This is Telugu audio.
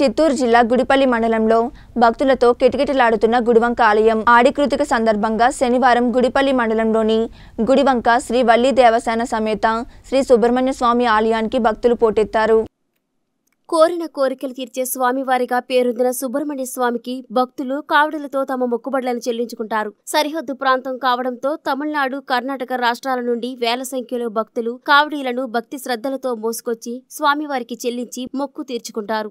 చిత్తూరు జిల్లా గుడిపల్లి మండలంలో భక్తులతో కిటకిటలాడుతున్న గుడివంక ఆలయం ఆడికృతిక సందర్భంగా శనివారం గుడిపల్లి మండలంలోని గుడివంక శ్రీ వల్లి దేవసేన సమేత శ్రీ సుబ్రహ్మణ్య స్వామి ఆలయానికి భక్తులు పోటెత్తారు. కోరిన కోరికలు తీర్చే స్వామివారిగా పేరొందిన సుబ్రహ్మణ్య స్వామికి భక్తులు కావడలతో తమ మొక్కుబడులను చెల్లించుకుంటారు. సరిహద్దు ప్రాంతం కావడంతో తమిళనాడు కర్ణాటక రాష్ట్రాల నుండి వేల సంఖ్యలో భక్తులు కావడీలను భక్తి శ్రద్ధలతో మోసుకొచ్చి స్వామివారికి చెల్లించి మొక్కు తీర్చుకుంటారు.